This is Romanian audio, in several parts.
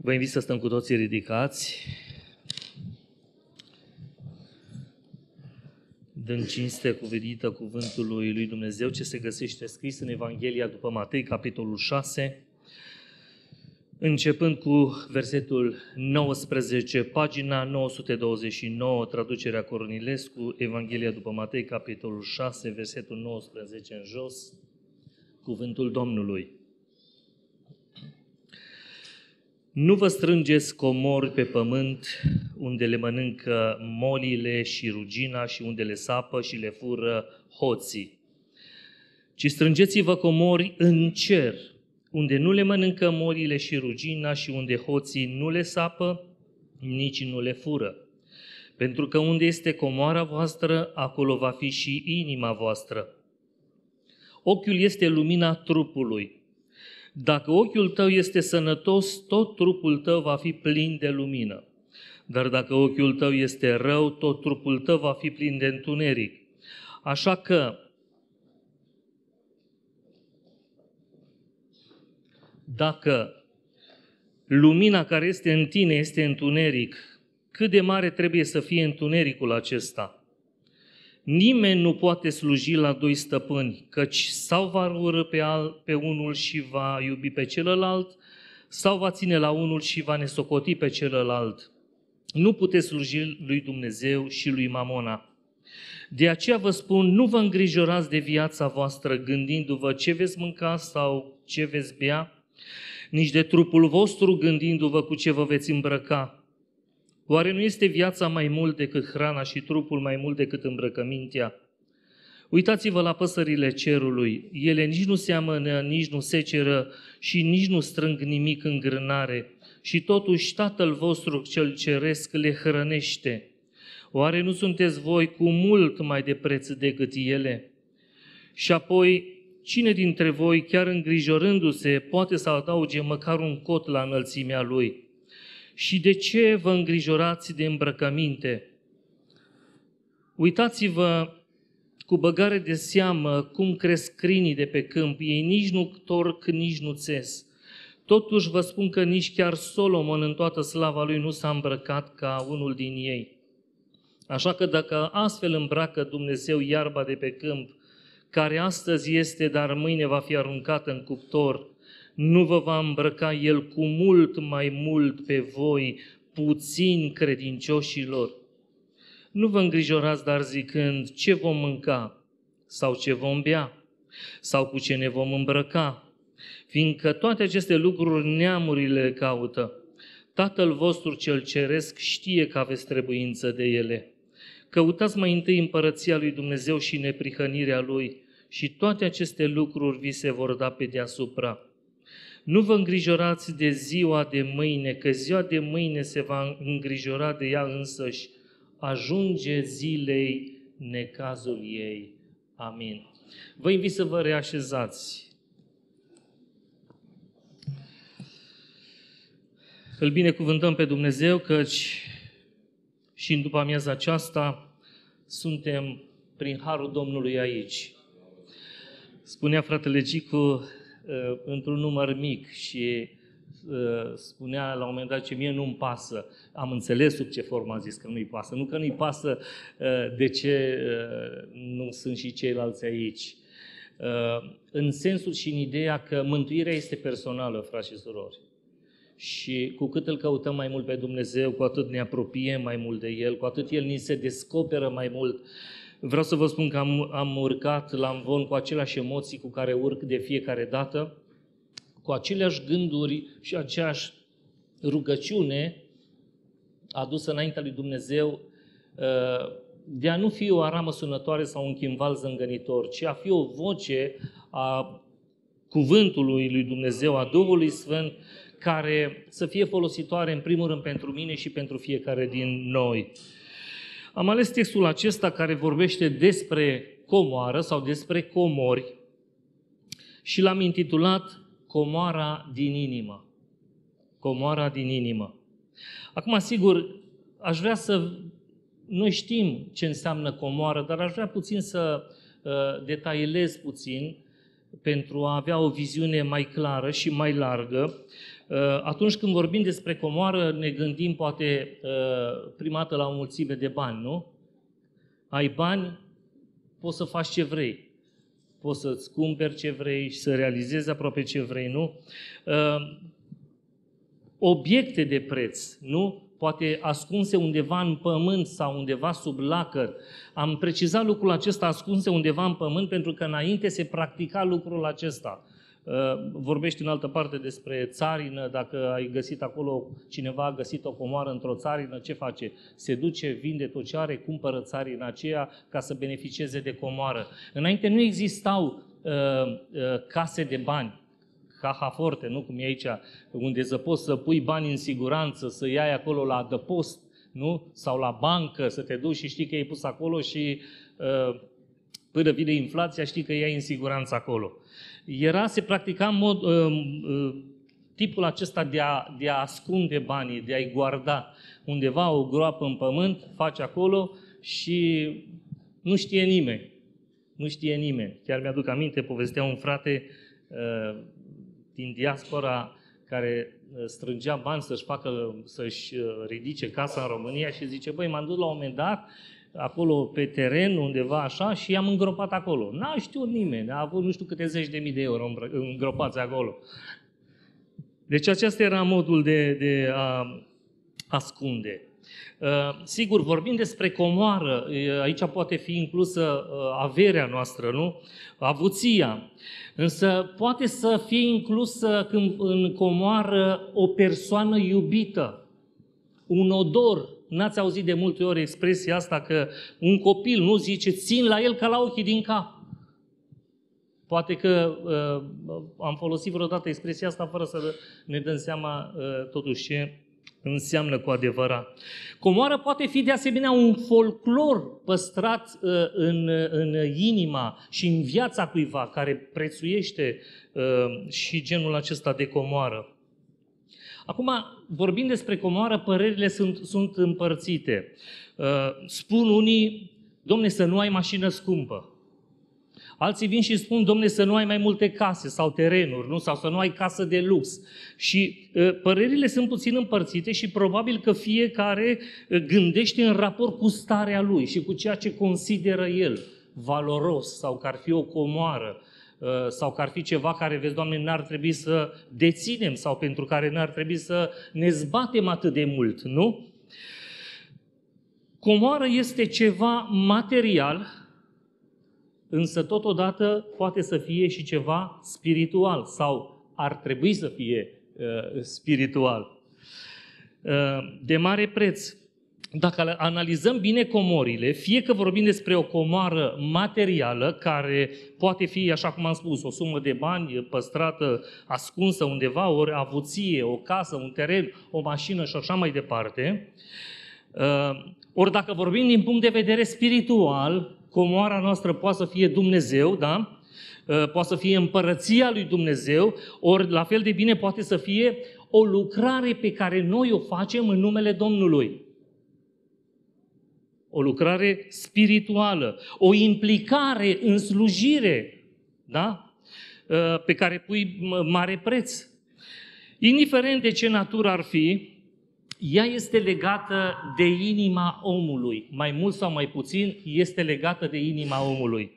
Vă invit să stăm cu toții ridicați. Dând cinste cuvenită cuvântului lui Dumnezeu ce se găsește scris în Evanghelia după Matei, capitolul 6, începând cu versetul 19, pagina 929, traducerea Cornilescu, Evanghelia după Matei, capitolul 6, versetul 19 în jos, cuvântul Domnului. Nu vă strângeți comori pe pământ unde le mănâncă molile și rugina și unde le sapă și le fură hoții, ci strângeți-vă comori în cer, unde nu le mănâncă molile și rugina și unde hoții nu le sapă, nici nu le fură. Pentru că unde este comoara voastră, acolo va fi și inima voastră. Ochiul este lumina trupului. Dacă ochiul tău este sănătos, tot trupul tău va fi plin de lumină. Dar dacă ochiul tău este rău, tot trupul tău va fi plin de întuneric. Așa că, dacă lumina care este în tine este întuneric, cât de mare trebuie să fie întunericul acesta? Nimeni nu poate sluji la doi stăpâni, căci sau va ură pe, al, pe unul și va iubi pe celălalt, sau va ține la unul și va nesocoti pe celălalt. Nu puteți sluji lui Dumnezeu și lui Mamona. De aceea vă spun, nu vă îngrijorați de viața voastră gândindu-vă ce veți mânca sau ce veți bea, nici de trupul vostru gândindu-vă cu ce vă veți îmbrăca. Oare nu este viața mai mult decât hrana și trupul mai mult decât îmbrăcămintea? Uitați-vă la păsările cerului. Ele nici nu seamănă, nici nu seceră și nici nu strâng nimic în grânare. Și totuși Tatăl vostru cel ceresc le hrănește. Oare nu sunteți voi cu mult mai de preț decât ele? Și apoi, cine dintre voi, chiar îngrijorându-se, poate să adauge măcar un cot la înălțimea lui? Și de ce vă îngrijorați de îmbrăcăminte? Uitați-vă cu băgare de seamă cum cresc crinii de pe câmp. Ei nici nu torc, nici nu țes. Totuși vă spun că nici chiar Solomon în toată slava lui nu s-a îmbrăcat ca unul din ei. Așa că dacă astfel îmbracă Dumnezeu iarba de pe câmp, care astăzi este, dar mâine va fi aruncată în cuptor, nu vă va îmbrăca El cu mult mai mult pe voi, puțin credincioșilor. Nu vă îngrijorați, dar zicând, ce vom mânca sau ce vom bea sau cu ce ne vom îmbrăca, fiindcă toate aceste lucruri neamurile caută. Tatăl vostru cel ceresc știe că aveți trebuință de ele. Căutați mai întâi împărăția lui Dumnezeu și neprihănirea lui și toate aceste lucruri vi se vor da pe deasupra. Nu vă îngrijorați de ziua de mâine, că ziua de mâine se va îngrijora de ea însăși. Ajunge zilei necazul ei. Amin. Vă invit să vă reașezați. Îl binecuvântăm pe Dumnezeu căci și în după amiaza aceasta suntem prin Harul Domnului aici. Spunea fratele Gicu, uh, într-un număr mic și uh, spunea la un moment dat ce mie nu-mi pasă. Am înțeles sub ce formă a zis că nu-i pasă. Nu că nu-i pasă uh, de ce uh, nu sunt și ceilalți aici. Uh, în sensul și în ideea că mântuirea este personală, frați și surori. Și cu cât îl căutăm mai mult pe Dumnezeu, cu atât ne apropiem mai mult de El, cu atât El ni se descoperă mai mult. Uh, Vreau să vă spun că am, am urcat la învon cu aceleași emoții cu care urc de fiecare dată, cu aceleași gânduri și aceeași rugăciune adusă înaintea lui Dumnezeu uh, de a nu fi o aramă sunătoare sau un chimval zângănitor, ci a fi o voce a cuvântului lui Dumnezeu, a Duhului Sfânt, care să fie folositoare în primul rând pentru mine și pentru fiecare din noi. Am ales textul acesta care vorbește despre comoară sau despre comori și l-am intitulat Comoara din inimă. Comoara din inimă. Acum, sigur, aș vrea să... Noi știm ce înseamnă comoară, dar aș vrea puțin să uh, detaielez puțin pentru a avea o viziune mai clară și mai largă, Atunci când vorbim despre comoară, ne gândim poate prima dată la o mulțime de bani, nu? Ai bani, poți să faci ce vrei. Poți să-ți cumperi ce vrei și să realizezi aproape ce vrei, nu? Obiecte de preț, nu? poate ascunse undeva în pământ sau undeva sub lacăr. Am precizat lucrul acesta ascunse undeva în pământ pentru că înainte se practica lucrul acesta. Uh, vorbești în altă parte despre țarină, dacă ai găsit acolo, cineva a găsit o comoară într-o țarină, ce face? Se duce, vinde tot ce are, cumpără țarina aceea ca să beneficieze de comoară. Înainte nu existau uh, uh, case de bani caja forte, nu cum e aici, unde să poți să pui bani în siguranță, să iai acolo la adăpost, nu? Sau la bancă, să te duci și știi că ai pus acolo și uh, până vine inflația știi că ai în siguranță acolo. Era, se practica în mod, uh, uh, tipul acesta de a, de a ascunde banii, de a-i guarda undeva o groapă în pământ, faci acolo și nu știe nimeni. Nu știe nimeni. Chiar mi-aduc aminte, povestea un frate, uh, din diaspora care uh, strângea bani să-și facă, să-și uh, ridice casa în România și zice, băi, m-am dus la un moment dat acolo pe teren, undeva așa, și i-am îngropat acolo. N-a știut nimeni, a avut nu știu câte zeci de mii de euro îngropați acolo. Deci acesta era modul de, de a ascunde. Uh, sigur, vorbim despre comoară, aici poate fi inclusă averea noastră, nu? Avuția. Însă poate să fie inclusă în comoară o persoană iubită, un odor. N-ați auzit de multe ori expresia asta că un copil nu zice țin la el ca la ochii din cap. Poate că uh, am folosit vreodată expresia asta fără să ne dăm seama uh, totuși ce înseamnă cu adevărat. Comoara poate fi de asemenea un folclor păstrat uh, în, în inima și în viața cuiva care prețuiește uh, și genul acesta de comoară. Acum, vorbind despre comoară, părerile sunt, sunt împărțite. Uh, spun unii, domne, să nu ai mașină scumpă. Alții vin și spun, domne, să nu ai mai multe case sau terenuri, nu? sau să nu ai casă de lux. Și uh, părerile sunt puțin împărțite și probabil că fiecare uh, gândește în raport cu starea lui și cu ceea ce consideră el valoros sau că ar fi o comoară uh, sau că ar fi ceva care, vezi, Doamne, n-ar trebui să deținem sau pentru care n-ar trebui să ne zbatem atât de mult, nu? Comoară este ceva material însă totodată poate să fie și ceva spiritual sau ar trebui să fie uh, spiritual. Uh, de mare preț. Dacă analizăm bine comorile, fie că vorbim despre o comoară materială, care poate fi, așa cum am spus, o sumă de bani păstrată, ascunsă undeva, ori avuție, o casă, un teren, o mașină și așa mai departe, uh, ori dacă vorbim din punct de vedere spiritual, comoara noastră poate să fie Dumnezeu, da? Ă, poate să fie împărăția lui Dumnezeu, ori la fel de bine poate să fie o lucrare pe care noi o facem în numele Domnului. O lucrare spirituală, o implicare în slujire, da? Ă, pe care pui mare preț. Indiferent de ce natură ar fi, ea este legată de inima omului. Mai mult sau mai puțin, este legată de inima omului.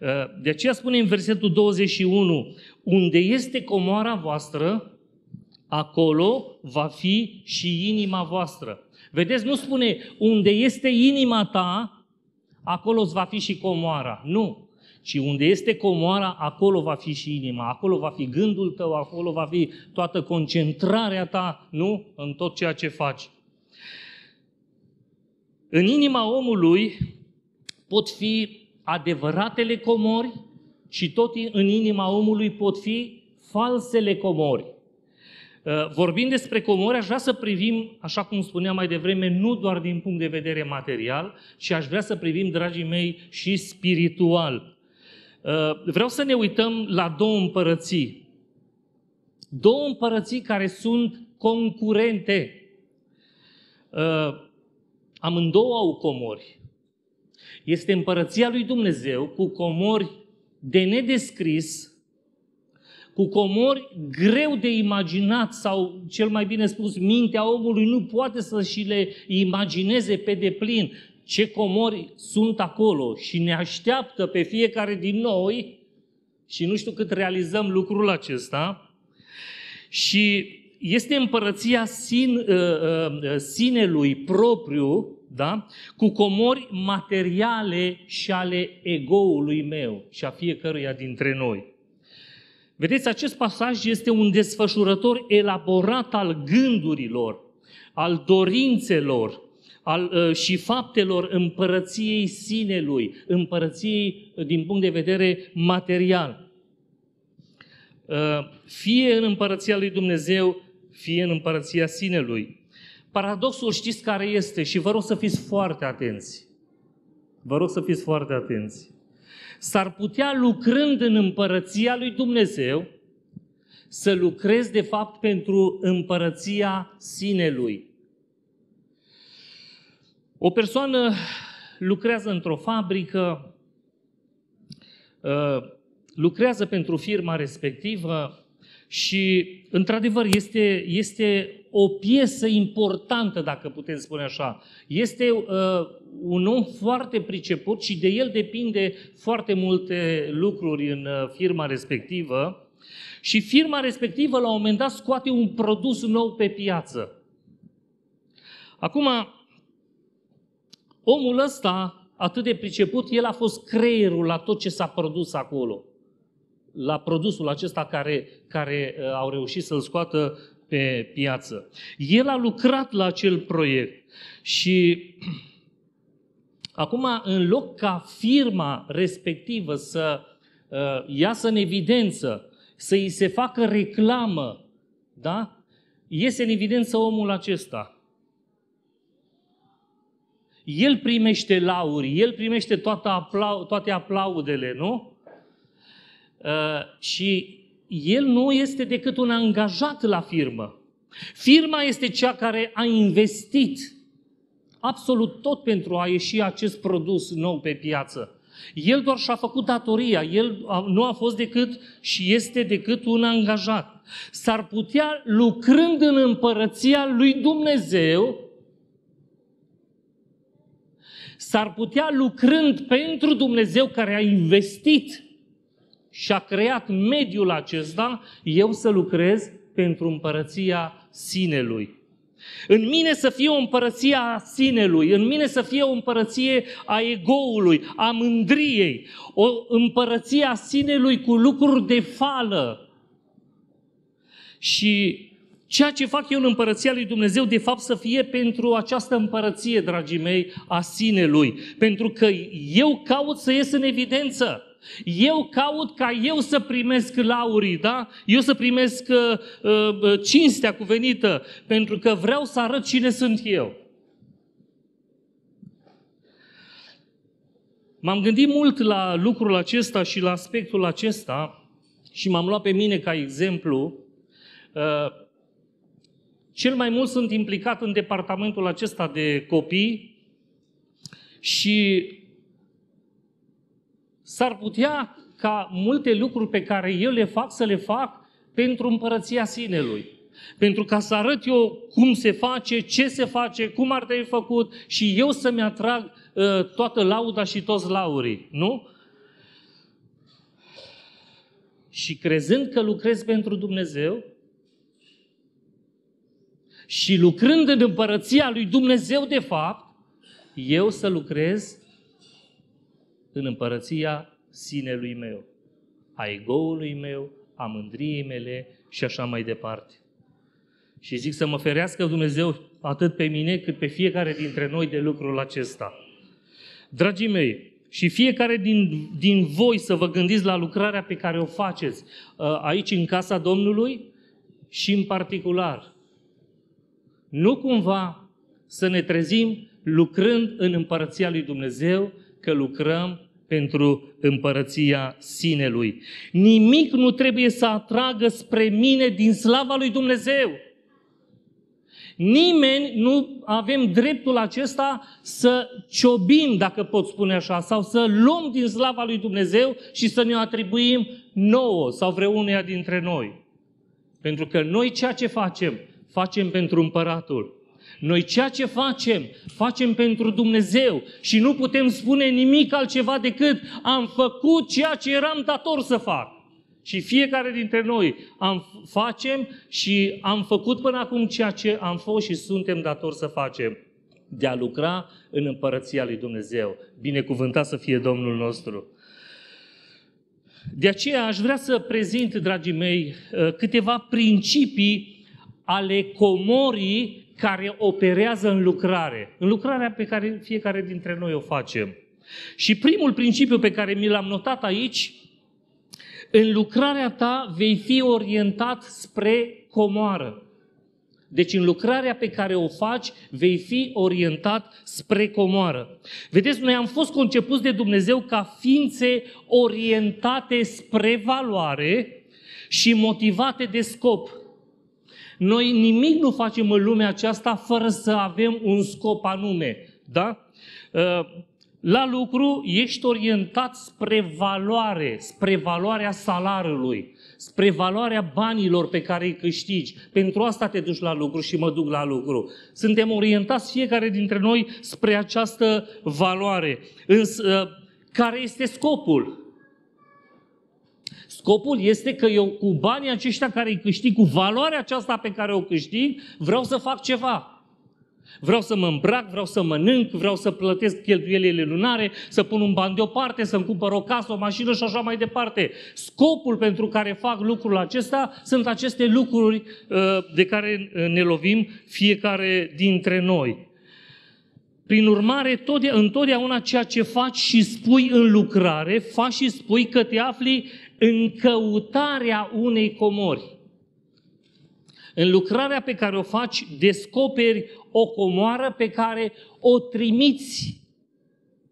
Uh, de aceea spune în versetul 21, unde este comoara voastră, acolo va fi și inima voastră. Vedeți, nu spune unde este inima ta, acolo îți va fi și comoara. Nu. Și unde este comoara, acolo va fi și inima, acolo va fi gândul tău, acolo va fi toată concentrarea ta, nu? În tot ceea ce faci. În inima omului pot fi adevăratele comori și tot în inima omului pot fi falsele comori. Uh, vorbind despre comori, aș vrea să privim, așa cum spuneam mai devreme, nu doar din punct de vedere material, ci aș vrea să privim, dragii mei, și spiritual. Uh, vreau să ne uităm la două împărății. Două împărății care sunt concurente. Uh, amândouă au comori. Este împărăția lui Dumnezeu cu comori de nedescris, cu comori greu de imaginat sau, cel mai bine spus, mintea omului nu poate să și le imagineze pe deplin ce comori sunt acolo și ne așteaptă pe fiecare din noi și nu știu cât realizăm lucrul acesta și este împărăția sin, uh, uh, sinelui propriu, da? cu comori materiale și ale egoului meu și a fiecăruia dintre noi. Vedeți, acest pasaj este un desfășurător elaborat al gândurilor, al dorințelor al, uh, și faptelor împărăției sinelui, împărăției din punct de vedere material. Fie în împărăția lui Dumnezeu, fie în împărăția sinelui. Paradoxul știți care este și vă rog să fiți foarte atenți. Vă rog să fiți foarte atenți. S-ar putea lucrând în împărăția lui Dumnezeu să lucrezi de fapt pentru împărăția sinelui. O persoană lucrează într-o fabrică, uh, lucrează pentru firma respectivă, și, într-adevăr, este, este o piesă importantă, dacă putem spune așa. Este uh, un om foarte priceput și de el depinde foarte multe lucruri în uh, firma respectivă. Și firma respectivă, la un moment dat, scoate un produs nou pe piață. Acum, omul ăsta, atât de priceput, el a fost creierul la tot ce s-a produs acolo la produsul acesta care, care uh, au reușit să-l scoată pe piață. El a lucrat la acel proiect și acum, în loc ca firma respectivă să uh, iasă în evidență, să îi se facă reclamă, da? iese în evidență omul acesta. El primește lauri, el primește toate, aplau- toate aplaudele, nu? Uh, și el nu este decât un angajat la firmă. Firma este cea care a investit absolut tot pentru a ieși acest produs nou pe piață. El doar și-a făcut datoria, el nu a fost decât și este decât un angajat. S-ar putea, lucrând în împărăția lui Dumnezeu, s-ar putea lucrând pentru Dumnezeu care a investit și a creat mediul acesta, eu să lucrez pentru împărăția sinelui. În mine să fie o împărăție a sinelui, în mine să fie o împărăție a egoului, a mândriei, o împărăție a sinelui cu lucruri de fală. Și ceea ce fac eu în împărăția lui Dumnezeu, de fapt, să fie pentru această împărăție, dragii mei, a sinelui. Pentru că eu caut să ies în evidență. Eu caut ca eu să primesc laurii, da? Eu să primesc uh, uh, cinstea cuvenită, pentru că vreau să arăt cine sunt eu. M-am gândit mult la lucrul acesta și la aspectul acesta și m-am luat pe mine ca exemplu. Uh, cel mai mult sunt implicat în departamentul acesta de copii și s-ar putea ca multe lucruri pe care eu le fac să le fac pentru împărăția sinelui. Pentru ca să arăt eu cum se face, ce se face, cum ar trebui făcut și eu să-mi atrag uh, toată lauda și toți laurii. Nu? Și crezând că lucrez pentru Dumnezeu și lucrând în împărăția lui Dumnezeu de fapt, eu să lucrez în împărăția sinelui meu, a egoului meu, a mândriei mele și așa mai departe. Și zic să mă ferească Dumnezeu atât pe mine cât pe fiecare dintre noi de lucrul acesta. Dragii mei, și fiecare din, din voi să vă gândiți la lucrarea pe care o faceți uh, aici în casa Domnului și în particular. Nu cumva să ne trezim lucrând în împărăția lui Dumnezeu că lucrăm pentru împărăția sinelui. Nimic nu trebuie să atragă spre mine din slava lui Dumnezeu. Nimeni nu avem dreptul acesta să ciobim, dacă pot spune așa, sau să luăm din slava lui Dumnezeu și să ne atribuim nouă sau vreuneia dintre noi. Pentru că noi ceea ce facem, facem pentru împăratul. Noi ceea ce facem, facem pentru Dumnezeu și nu putem spune nimic altceva decât am făcut ceea ce eram dator să fac. Și fiecare dintre noi am, facem și am făcut până acum ceea ce am fost și suntem datori să facem. De a lucra în împărăția lui Dumnezeu. Binecuvântat să fie Domnul nostru. De aceea aș vrea să prezint, dragii mei, câteva principii ale comorii care operează în lucrare. În lucrarea pe care fiecare dintre noi o facem. Și primul principiu pe care mi l-am notat aici în lucrarea ta vei fi orientat spre comoară. Deci în lucrarea pe care o faci vei fi orientat spre comoară. Vedeți, noi am fost concepuți de Dumnezeu ca ființe orientate spre valoare și motivate de scop. Noi nimic nu facem în lumea aceasta fără să avem un scop anume. Da? la lucru ești orientat spre valoare, spre valoarea salariului, spre valoarea banilor pe care îi câștigi. Pentru asta te duci la lucru și mă duc la lucru. Suntem orientați fiecare dintre noi spre această valoare. Însă, care este scopul? Scopul este că eu cu banii aceștia care îi câștig, cu valoarea aceasta pe care o câștig, vreau să fac ceva. Vreau să mă îmbrac, vreau să mănânc, vreau să plătesc cheltuielile lunare, să pun un ban deoparte, să-mi cumpăr o casă, o mașină și așa mai departe. Scopul pentru care fac lucrul acesta sunt aceste lucruri uh, de care uh, ne lovim fiecare dintre noi. Prin urmare, întotdeauna ceea ce faci și spui în lucrare, faci și spui că te afli în căutarea unei comori. În lucrarea pe care o faci, descoperi o comoară pe care o trimiți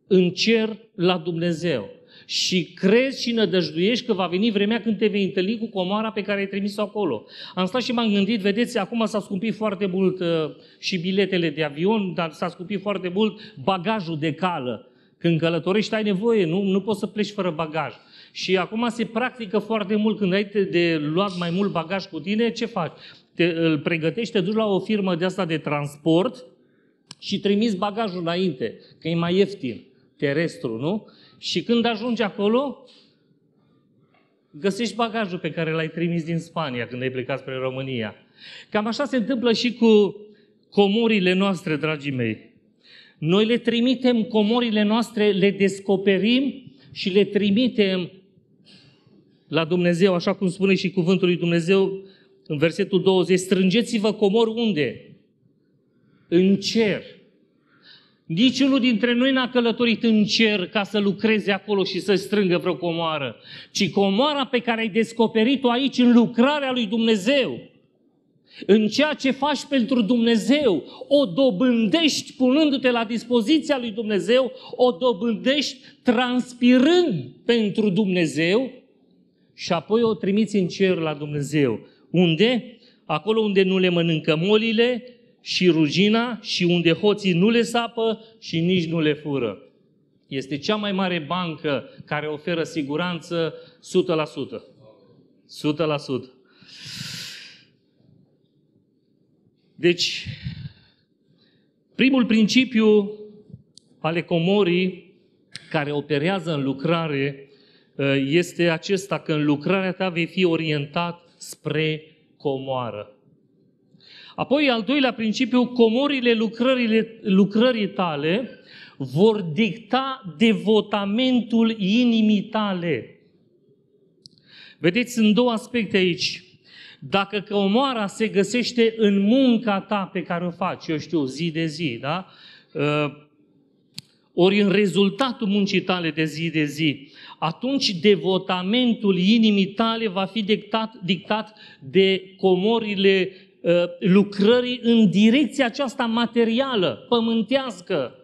în cer la Dumnezeu. Și crezi și nădăjduiești că va veni vremea când te vei întâlni cu comoara pe care ai trimis-o acolo. Am stat și m-am gândit, vedeți, acum s-a scumpit foarte mult uh, și biletele de avion, dar s-a scumpit foarte mult bagajul de cală. Când călătorești ai nevoie, nu, nu poți să pleci fără bagaj. Și acum se practică foarte mult când ai de luat mai mult bagaj cu tine, ce faci? te, îl pregătești, te duci la o firmă de asta de transport și trimiți bagajul înainte, că e mai ieftin, terestru, nu? Și când ajungi acolo, găsești bagajul pe care l-ai trimis din Spania când ai plecat spre România. Cam așa se întâmplă și cu comorile noastre, dragii mei. Noi le trimitem, comorile noastre, le descoperim și le trimitem la Dumnezeu, așa cum spune și cuvântul lui Dumnezeu în versetul 20, strângeți-vă comor unde? În cer. Niciunul dintre noi n-a călătorit în cer ca să lucreze acolo și să strângă vreo comoară, ci comoara pe care ai descoperit-o aici în lucrarea lui Dumnezeu, în ceea ce faci pentru Dumnezeu, o dobândești punându-te la dispoziția lui Dumnezeu, o dobândești transpirând pentru Dumnezeu și apoi o trimiți în cer la Dumnezeu. Unde? Acolo unde nu le mănâncă molile și rugina și unde hoții nu le sapă și nici nu le fură. Este cea mai mare bancă care oferă siguranță 100%. 100%. Deci, primul principiu ale comorii care operează în lucrare este acesta, că în lucrarea ta vei fi orientat spre comoară. Apoi, al doilea principiu, comorile lucrările, lucrării tale vor dicta devotamentul inimii tale. Vedeți, sunt două aspecte aici. Dacă comoara se găsește în munca ta pe care o faci, eu știu, zi de zi, da? Uh, ori în rezultatul muncii tale de zi de zi, atunci devotamentul inimii tale va fi dictat, dictat de comorile uh, lucrării în direcția aceasta materială, pământească.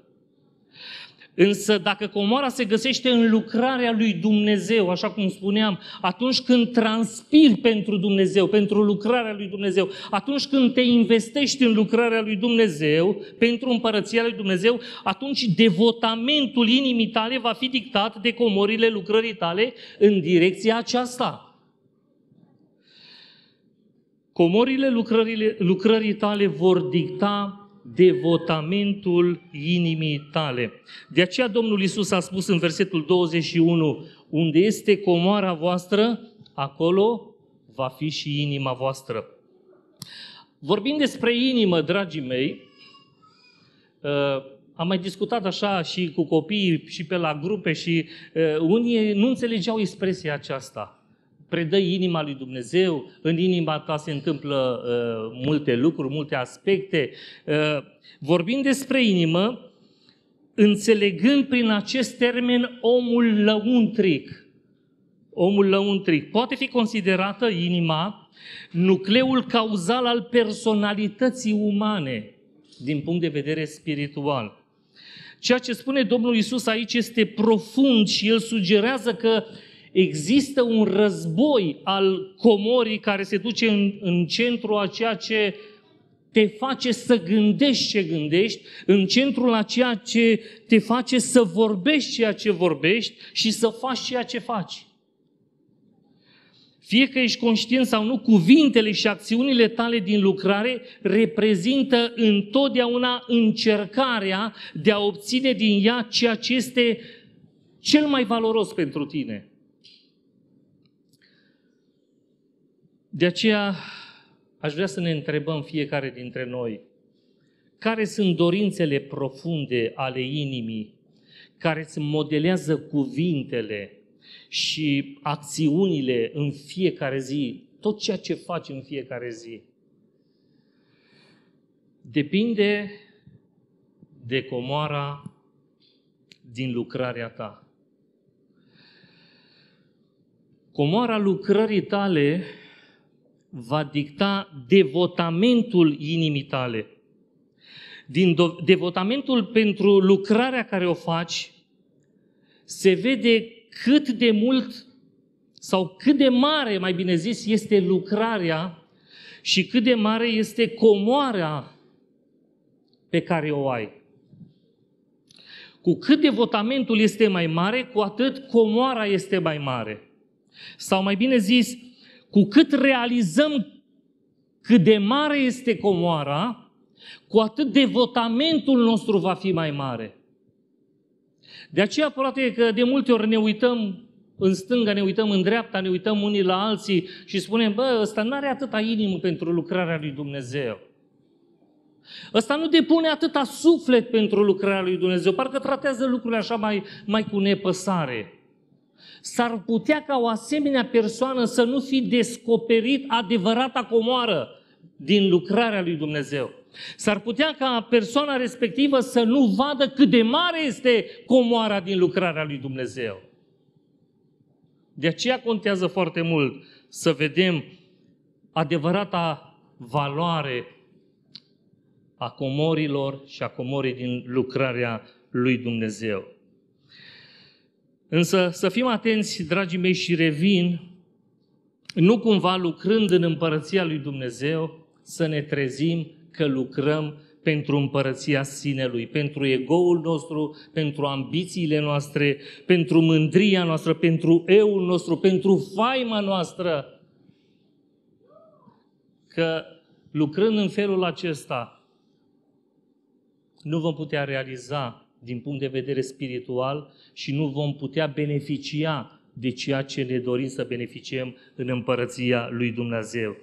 Însă dacă comoara se găsește în lucrarea lui Dumnezeu, așa cum spuneam, atunci când transpiri pentru Dumnezeu, pentru lucrarea lui Dumnezeu, atunci când te investești în lucrarea lui Dumnezeu, pentru împărăția lui Dumnezeu, atunci devotamentul inimii tale va fi dictat de comorile lucrării tale în direcția aceasta. Comorile lucrării tale vor dicta devotamentul inimii tale. De aceea Domnul Isus a spus în versetul 21, unde este comoara voastră, acolo va fi și inima voastră. Vorbind despre inimă, dragii mei, uh, am mai discutat așa și cu copiii și pe la grupe și uh, unii nu înțelegeau expresia aceasta predă inima lui Dumnezeu, în inima ta se întâmplă uh, multe lucruri, multe aspecte. Uh, vorbim despre inimă, înțelegând prin acest termen omul lăuntric. Omul lăuntric. Poate fi considerată inima nucleul cauzal al personalității umane din punct de vedere spiritual. Ceea ce spune Domnul Isus aici este profund și el sugerează că există un război al comorii care se duce în, în centru a ceea ce te face să gândești ce gândești, în centrul a ceea ce te face să vorbești ceea ce vorbești și să faci ceea ce faci. Fie că ești conștient sau nu, cuvintele și acțiunile tale din lucrare reprezintă întotdeauna încercarea de a obține din ea ceea ce este cel mai valoros pentru tine. De aceea aș vrea să ne întrebăm fiecare dintre noi, care sunt dorințele profunde ale inimii, care îți modelează cuvintele și acțiunile în fiecare zi, tot ceea ce faci în fiecare zi. Depinde de comoara din lucrarea ta. Comoara lucrării tale va dicta devotamentul inimii tale. Din devotamentul pentru lucrarea care o faci, se vede cât de mult sau cât de mare, mai bine zis, este lucrarea și cât de mare este comoarea pe care o ai. Cu cât devotamentul este mai mare, cu atât comoara este mai mare. Sau mai bine zis, cu cât realizăm cât de mare este comoara, cu atât devotamentul nostru va fi mai mare. De aceea, poate că de multe ori ne uităm în stânga, ne uităm în dreapta, ne uităm unii la alții și spunem, bă, ăsta nu are atâta inimă pentru lucrarea lui Dumnezeu. Ăsta nu depune atâta suflet pentru lucrarea lui Dumnezeu, parcă tratează lucrurile așa mai, mai cu nepăsare s-ar putea ca o asemenea persoană să nu fi descoperit adevărata comoară din lucrarea lui Dumnezeu. S-ar putea ca persoana respectivă să nu vadă cât de mare este comoara din lucrarea lui Dumnezeu. De aceea contează foarte mult să vedem adevărata valoare a comorilor și a comorii din lucrarea lui Dumnezeu. Însă să fim atenți, dragii mei, și revin, nu cumva lucrând în împărăția lui Dumnezeu, să ne trezim că lucrăm pentru împărăția sinelui, pentru egoul nostru, pentru ambițiile noastre, pentru mândria noastră, pentru eul nostru, pentru faima noastră. Că lucrând în felul acesta, nu vom putea realiza din punct de vedere spiritual și nu vom putea beneficia de ceea ce ne dorim să beneficiem în împărăția lui Dumnezeu.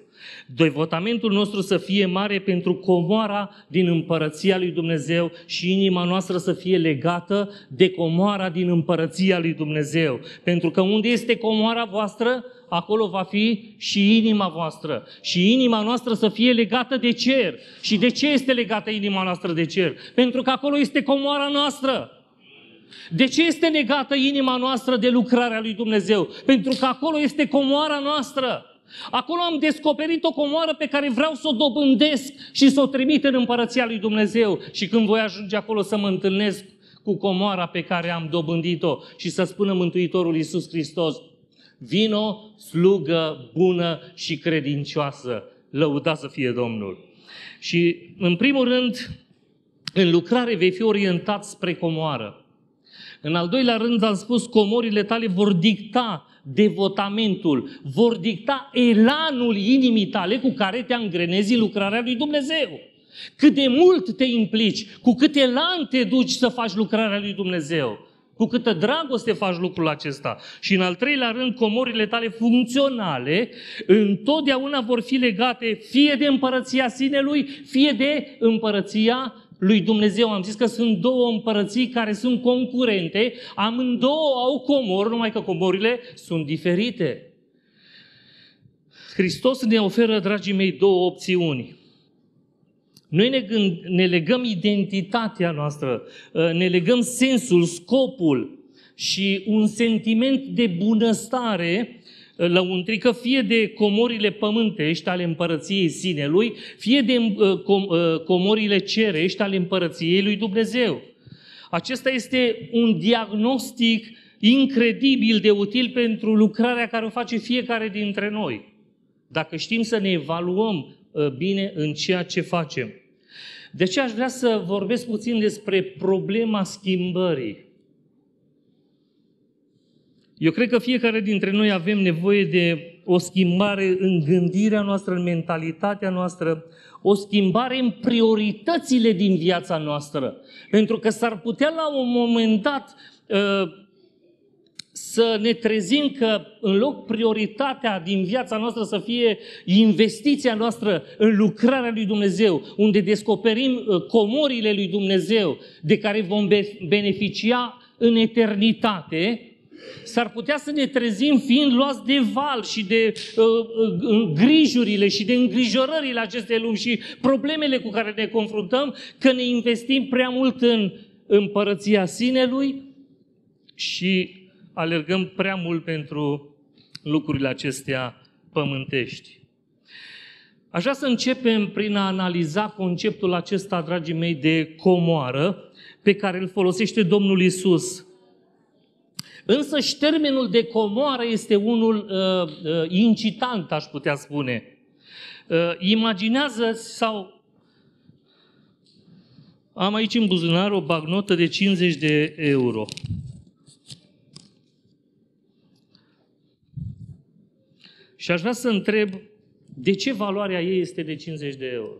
Devotamentul nostru să fie mare pentru comoara din împărăția lui Dumnezeu și inima noastră să fie legată de comoara din împărăția lui Dumnezeu. Pentru că unde este comoara voastră, acolo va fi și inima voastră. Și inima noastră să fie legată de cer. Și de ce este legată inima noastră de cer? Pentru că acolo este comoara noastră. De ce este legată inima noastră de lucrarea lui Dumnezeu? Pentru că acolo este comoara noastră. Acolo am descoperit o comoară pe care vreau să o dobândesc și să o trimit în împărăția lui Dumnezeu. Și când voi ajunge acolo să mă întâlnesc cu comoara pe care am dobândit-o și să spună Mântuitorul Iisus Hristos, vino, slugă bună și credincioasă, lăuda să fie Domnul. Și în primul rând, în lucrare vei fi orientat spre comoară. În al doilea rând am spus, comorile tale vor dicta devotamentul, vor dicta elanul inimii tale cu care te angrenezi în lucrarea lui Dumnezeu. Cât de mult te implici, cu cât elan te duci să faci lucrarea lui Dumnezeu, cu câtă dragoste faci lucrul acesta. Și în al treilea rând, comorile tale funcționale întotdeauna vor fi legate fie de împărăția sinelui, fie de împărăția lui Dumnezeu. Am zis că sunt două împărății care sunt concurente, amândouă au comori, numai că comorile sunt diferite. Hristos ne oferă, dragii mei, două opțiuni. Noi ne, gând, ne legăm identitatea noastră, ă, ne legăm sensul, scopul și un sentiment de bunăstare lăuntrică, fie de comorile pământești ale împărăției sinelui, fie de uh, uh, comorile cerești ale împărăției lui Dumnezeu. Acesta este un diagnostic incredibil de util pentru lucrarea care o face fiecare dintre noi. Dacă știm să ne evaluăm uh, bine în ceea ce facem. De ce aș vrea să vorbesc puțin despre problema schimbării. Eu cred că fiecare dintre noi avem nevoie de o schimbare în gândirea noastră, în mentalitatea noastră, o schimbare în prioritățile din viața noastră. Pentru că s-ar putea la un moment dat uh, să ne trezim că în loc prioritatea din viața noastră să fie investiția noastră în lucrarea lui Dumnezeu, unde descoperim uh, comorile lui Dumnezeu de care vom beneficia în eternitate, s-ar putea să ne trezim fiind luați de val și de uh, uh, grijurile și de îngrijorările acestei lumi și problemele cu care ne confruntăm, că ne investim prea mult în împărăția sinelui și alergăm prea mult pentru lucrurile acestea pământești. Aș vrea să începem prin a analiza conceptul acesta, dragii mei, de comoară, pe care îl folosește Domnul Isus Însă și termenul de comoară este unul uh, uh, incitant, aș putea spune. Uh, imaginează sau am aici în buzunar o bagnotă de 50 de euro. Și aș vrea să întreb de ce valoarea ei este de 50 de euro?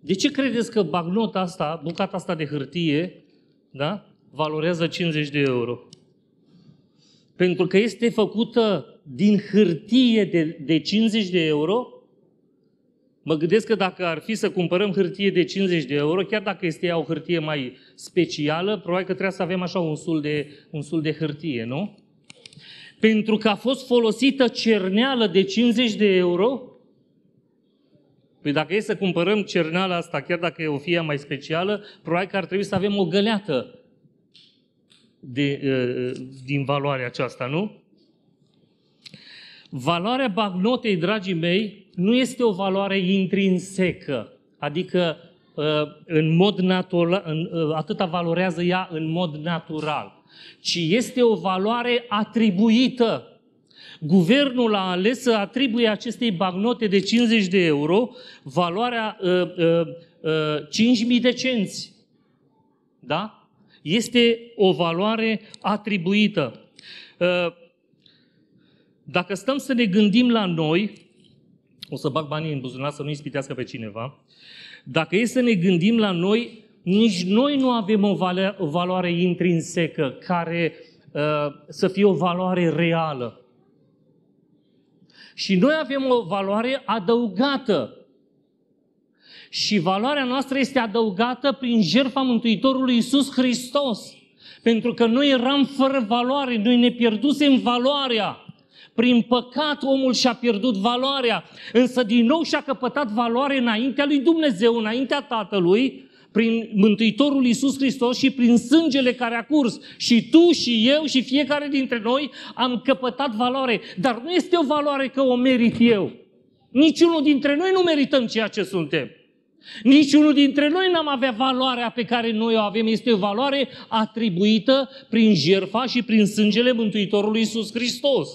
De ce credeți că bagnota asta, bucata asta de hârtie, da? valorează 50 de euro. Pentru că este făcută din hârtie de, de 50 de euro, mă gândesc că dacă ar fi să cumpărăm hârtie de 50 de euro, chiar dacă este ea o hârtie mai specială, probabil că trebuie să avem așa un sul de, un sul de hârtie, nu? Pentru că a fost folosită cerneală de 50 de euro, Păi dacă e să cumpărăm cerneala asta, chiar dacă e o fie mai specială, probabil că ar trebui să avem o găleată de, din valoarea aceasta, nu? Valoarea bagnotei, dragii mei, nu este o valoare intrinsecă, adică în mod natural, atâta valorează ea în mod natural, ci este o valoare atribuită Guvernul a ales să atribuie acestei bagnote de 50 de euro valoarea uh, uh, uh, 5.000 de cenți. Da? Este o valoare atribuită. Uh, dacă stăm să ne gândim la noi, o să bag banii în buzunar să nu ispitească pe cineva, dacă e să ne gândim la noi, nici noi nu avem o valoare intrinsecă care uh, să fie o valoare reală. Și noi avem o valoare adăugată. Și valoarea noastră este adăugată prin jertfa Mântuitorului Iisus Hristos. Pentru că noi eram fără valoare, noi ne pierdusem valoarea. Prin păcat omul și-a pierdut valoarea, însă din nou și-a căpătat valoare înaintea lui Dumnezeu, înaintea Tatălui, prin Mântuitorul Iisus Hristos și prin sângele care a curs. Și tu și eu și fiecare dintre noi am căpătat valoare. Dar nu este o valoare că o merit eu. Niciunul dintre noi nu merităm ceea ce suntem. Niciunul dintre noi n-am avea valoarea pe care noi o avem. Este o valoare atribuită prin jertfa și prin sângele Mântuitorului Iisus Hristos.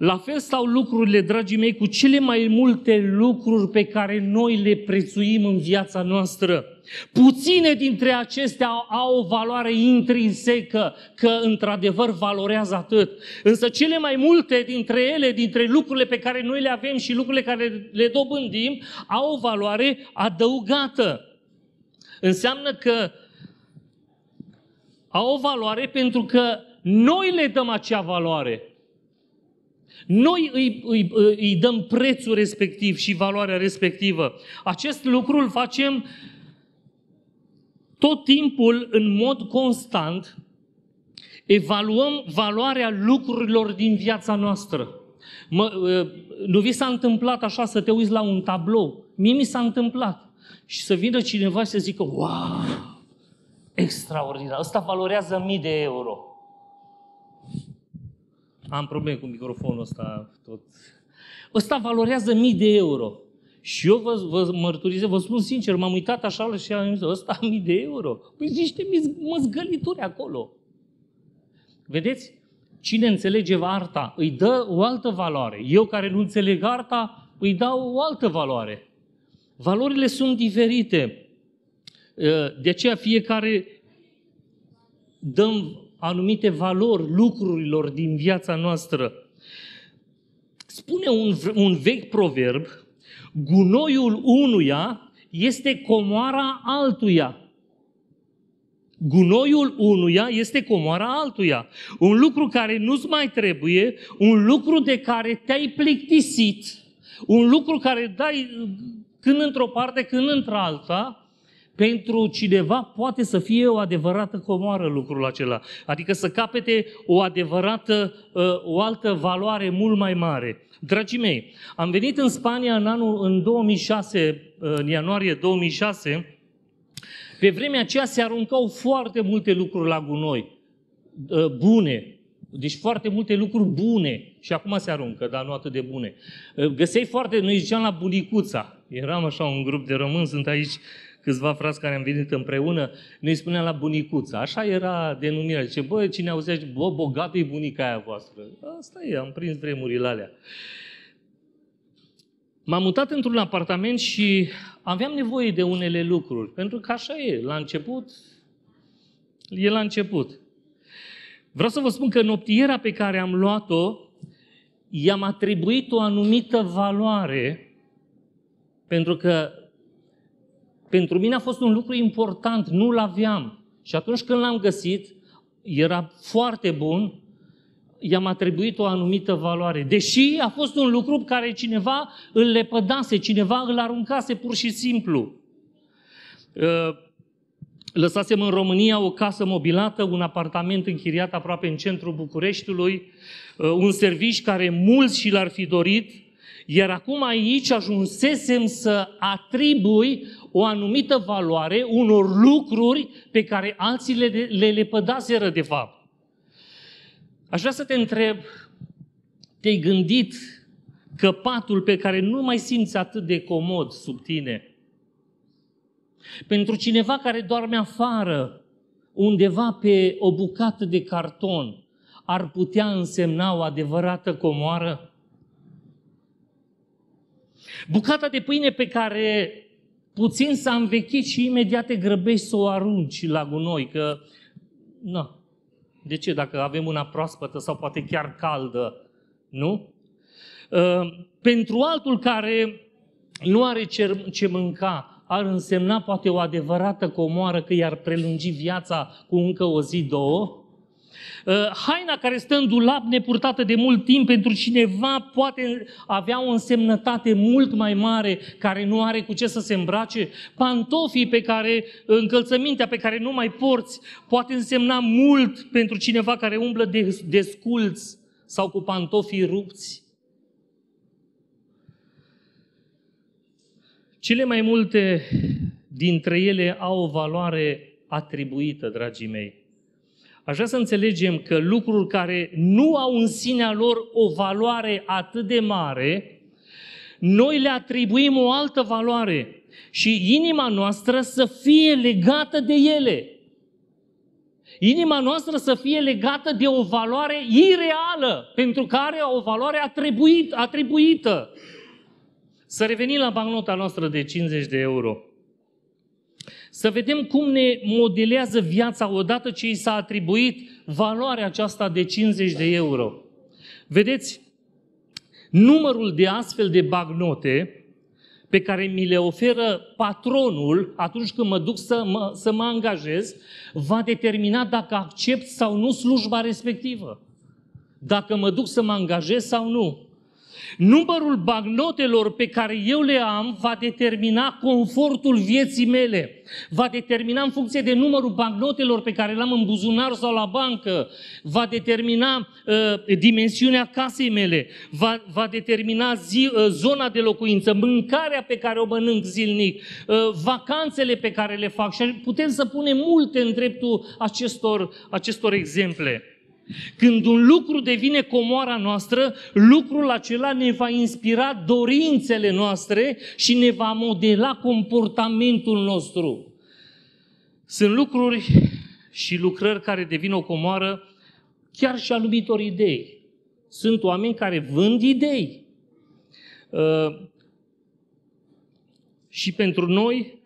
La fel stau lucrurile, dragii mei, cu cele mai multe lucruri pe care noi le prețuim în viața noastră. Puține dintre acestea au o valoare intrinsecă, că într-adevăr valorează atât. Însă cele mai multe dintre ele, dintre lucrurile pe care noi le avem și lucrurile care le dobândim, au o valoare adăugată. Înseamnă că au o valoare pentru că noi le dăm acea valoare. Noi îi, îi, îi dăm prețul respectiv și valoarea respectivă. Acest lucru îl facem tot timpul, în mod constant, evaluăm valoarea lucrurilor din viața noastră. Mă, ă, nu vi s-a întâmplat așa să te uiți la un tablou? Mie mi s-a întâmplat. Și să vină cineva și să zică, wow, extraordinar, ăsta valorează mii de euro. Am probleme cu microfonul ăsta tot. Ăsta valorează mii de euro. Și eu vă, vă mărturizez, vă spun sincer, m-am uitat așa și am zis, ăsta mii de euro. Păi niște măzgălituri acolo. Vedeți? Cine înțelege arta îi dă o altă valoare. Eu care nu înțeleg arta îi dau o altă valoare. Valorile sunt diferite. De aceea fiecare dăm anumite valori lucrurilor din viața noastră. Spune un, un vechi proverb, gunoiul unuia este comoara altuia. Gunoiul unuia este comoara altuia. Un lucru care nu-ți mai trebuie, un lucru de care te-ai plictisit, un lucru care dai când într-o parte, când într-alta, pentru cineva poate să fie o adevărată comoară lucrul acela. Adică să capete o adevărată, ă, o altă valoare mult mai mare. Dragii mei, am venit în Spania în anul în 2006, în ianuarie 2006. Pe vremea aceea se aruncau foarte multe lucruri la gunoi, ă, bune, deci foarte multe lucruri bune și acum se aruncă, dar nu atât de bune. Ă, găseai foarte, noi ziceam la bunicuța, eram așa un grup de români, sunt aici câțiva frați care am venit împreună, noi spuneam la bunicuța. Așa era denumirea. Zice, bă, cine auzea, bă, bogată e bunica aia voastră. Asta e, am prins vremurile alea. M-am mutat într-un apartament și aveam nevoie de unele lucruri, pentru că așa e, la început, e la început. Vreau să vă spun că noptiera pe care am luat-o, i-am atribuit o anumită valoare, pentru că pentru mine a fost un lucru important, nu-l aveam. Și atunci când l-am găsit, era foarte bun, i-am atribuit o anumită valoare. Deși a fost un lucru pe care cineva îl lepădase, cineva îl aruncase pur și simplu. Uh, lăsasem în România o casă mobilată, un apartament închiriat aproape în centrul Bucureștiului, uh, un serviciu care mulți și l-ar fi dorit, iar acum aici ajunsesem să atribui o anumită valoare unor lucruri pe care alții le, le lepădaseră de fapt. Aș vrea să te întreb, te-ai gândit că patul pe care nu mai simți atât de comod sub tine, pentru cineva care doarme afară, undeva pe o bucată de carton, ar putea însemna o adevărată comoară? Bucata de pâine pe care puțin s-a învechit și imediat te grăbești să o arunci la gunoi, că, nu. De ce? Dacă avem una proaspătă sau poate chiar caldă, nu? Uh, pentru altul care nu are ce, ce mânca, ar însemna poate o adevărată comoară că i-ar prelungi viața cu încă o zi, două, Uh, haina care stă în dulap nepurtată de mult timp pentru cineva poate avea o însemnătate mult mai mare care nu are cu ce să se îmbrace. Pantofii pe care, încălțămintea pe care nu mai porți poate însemna mult pentru cineva care umblă de, desculți sau cu pantofii rupți. Cele mai multe dintre ele au o valoare atribuită, dragii mei. Aș vrea să înțelegem că lucruri care nu au în sinea lor o valoare atât de mare, noi le atribuim o altă valoare și inima noastră să fie legată de ele. Inima noastră să fie legată de o valoare ireală, pentru că are o valoare atribuit, atribuită. Să revenim la bancnota noastră de 50 de euro. Să vedem cum ne modelează viața odată ce i s-a atribuit valoarea aceasta de 50 de euro. Vedeți, numărul de astfel de bagnote pe care mi le oferă patronul atunci când mă duc să mă, să mă angajez, va determina dacă accept sau nu slujba respectivă. Dacă mă duc să mă angajez sau nu. Numărul bagnotelor pe care eu le am va determina confortul vieții mele. Va determina în funcție de numărul bagnotelor pe care le-am în buzunar sau la bancă. Va determina uh, dimensiunea casei mele. Va, va determina zi, uh, zona de locuință, mâncarea pe care o mănânc zilnic, uh, vacanțele pe care le fac. Și putem să punem multe în dreptul acestor, acestor exemple. Când un lucru devine comoara noastră, lucrul acela ne va inspira dorințele noastre și ne va modela comportamentul nostru. Sunt lucruri și lucrări care devin o comoară chiar și anumitor idei. Sunt oameni care vând idei. Uh, și pentru noi,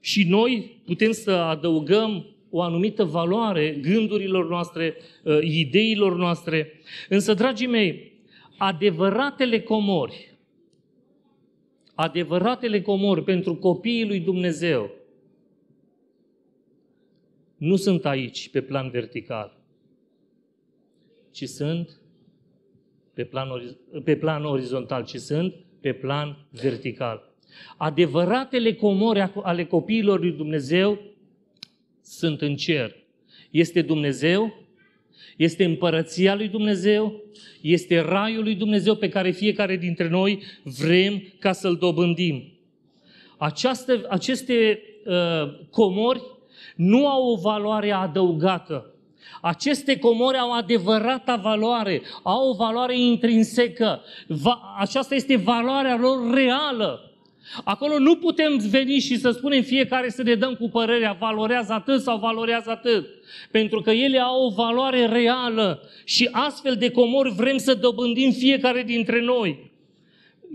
și noi putem să adăugăm o anumită valoare gândurilor noastre, uh, ideilor noastre. Însă, dragii mei, adevăratele comori, adevăratele comori pentru copiii lui Dumnezeu, nu sunt aici pe plan vertical, ci sunt pe plan, pe plan orizontal, ci sunt pe plan vertical. Adevăratele comori ale copiilor lui Dumnezeu sunt în cer. Este Dumnezeu, este împărăția lui Dumnezeu, este raiul lui Dumnezeu pe care fiecare dintre noi vrem ca să-l dobândim. Această, aceste uh, comori nu au o valoare adăugată. Aceste comori au adevărata valoare, au o valoare intrinsecă. Va, aceasta este valoarea lor reală. Acolo nu putem veni și să spunem fiecare să ne dăm cu părerea, valorează atât sau valorează atât. Pentru că ele au o valoare reală și astfel de comori vrem să dobândim fiecare dintre noi.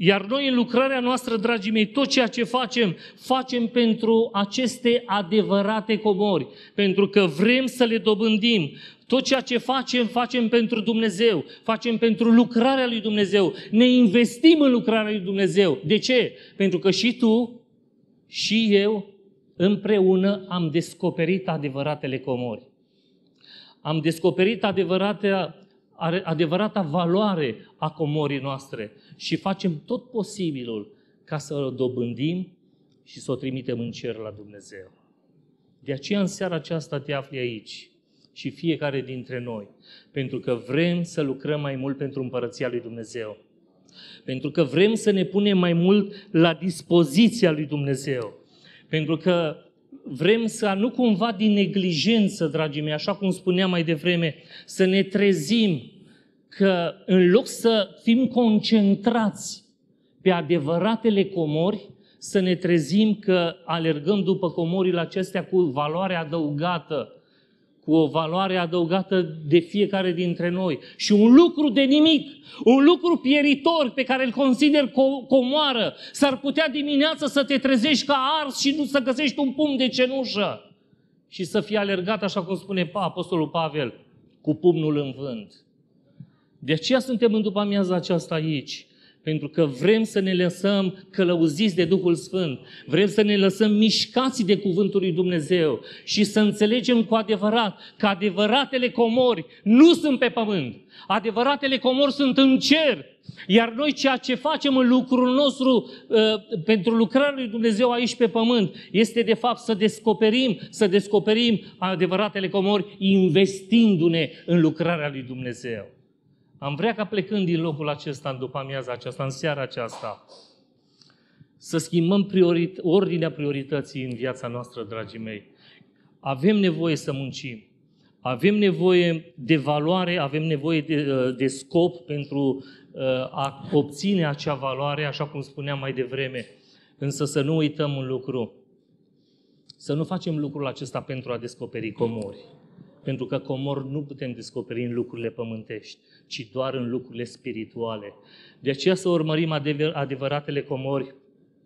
Iar noi în lucrarea noastră, dragii mei, tot ceea ce facem, facem pentru aceste adevărate comori, pentru că vrem să le dobândim. Tot ceea ce facem, facem pentru Dumnezeu, facem pentru lucrarea lui Dumnezeu, ne investim în lucrarea lui Dumnezeu. De ce? Pentru că și tu și eu împreună am descoperit adevăratele comori. Am descoperit adevărata, adevărata valoare a comorii noastre și facem tot posibilul ca să o dobândim și să o trimitem în cer la Dumnezeu. De aceea în seara aceasta te afli aici și fiecare dintre noi. Pentru că vrem să lucrăm mai mult pentru împărăția lui Dumnezeu. Pentru că vrem să ne punem mai mult la dispoziția lui Dumnezeu. Pentru că vrem să nu cumva din neglijență, dragii mei, așa cum spuneam mai devreme, să ne trezim că în loc să fim concentrați pe adevăratele comori, să ne trezim că alergăm după comorile acestea cu valoare adăugată, cu o valoare adăugată de fiecare dintre noi. Și un lucru de nimic, un lucru pieritor pe care îl consider co- comoară, s-ar putea dimineața să te trezești ca ars și nu să găsești un pumn de cenușă și să fii alergat, așa cum spune Apostolul Pavel, cu pumnul în vânt. De aceea suntem în după amiaza aceasta aici. Pentru că vrem să ne lăsăm călăuziți de Duhul Sfânt, vrem să ne lăsăm mișcați de Cuvântul lui Dumnezeu și să înțelegem cu adevărat că adevăratele comori nu sunt pe pământ. Adevăratele comori sunt în cer. Iar noi ceea ce facem în lucrul nostru uh, pentru lucrarea lui Dumnezeu aici pe pământ este de fapt să descoperim, să descoperim adevăratele comori investindu-ne în lucrarea lui Dumnezeu. Am vrea ca plecând din locul acesta, în după amiaza aceasta, în seara aceasta, să schimbăm priorit- ordinea priorității în viața noastră, dragii mei. Avem nevoie să muncim. Avem nevoie de valoare, avem nevoie de, de scop pentru uh, a obține acea valoare, așa cum spuneam mai devreme. Însă să nu uităm un lucru. Să nu facem lucrul acesta pentru a descoperi comori. Pentru că comori nu putem descoperi în lucrurile pământești, ci doar în lucrurile spirituale. De aceea să urmărim adevăratele comori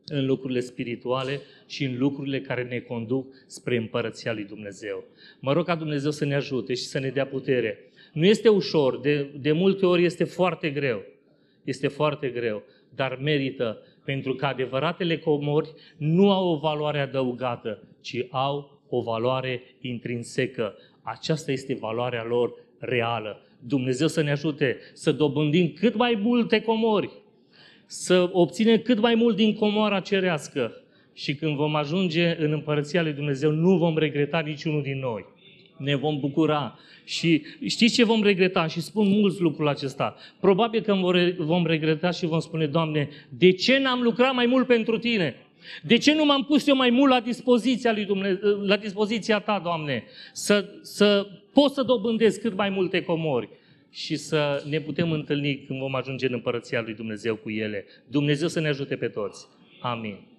în lucrurile spirituale și în lucrurile care ne conduc spre împărăția lui Dumnezeu. Mă rog ca Dumnezeu să ne ajute și să ne dea putere. Nu este ușor, de, de multe ori este foarte greu. Este foarte greu, dar merită, pentru că adevăratele comori nu au o valoare adăugată, ci au o valoare intrinsecă. Aceasta este valoarea lor reală. Dumnezeu să ne ajute să dobândim cât mai multe comori, să obținem cât mai mult din comoara cerească și când vom ajunge în împărăția lui Dumnezeu, nu vom regreta niciunul din noi. Ne vom bucura. Și știți ce vom regreta? Și spun mulți lucrul acesta. Probabil că vom regreta și vom spune, Doamne, de ce n-am lucrat mai mult pentru Tine? De ce nu m-am pus eu mai mult la dispoziția, lui Dumnezeu, la dispoziția Ta, Doamne? Să, să pot să dobândesc cât mai multe comori și să ne putem întâlni când vom ajunge în împărăția lui Dumnezeu cu ele. Dumnezeu să ne ajute pe toți. Amin.